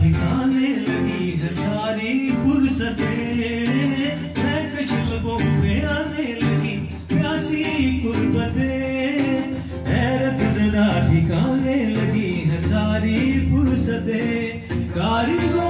ठिकाने लगी है सारी फुर्सतें। आने लगी प्यासी कुर्बतें। हैरत जरा ठिकाने लगी है सारी फुर्सतें। कारीगरों